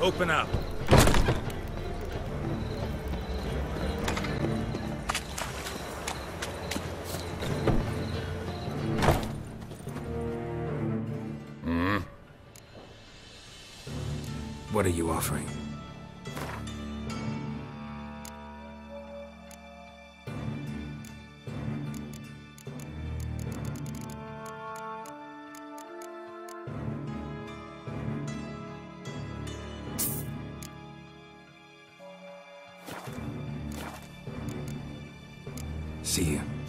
Open up. Hmm? What are you offering? See you.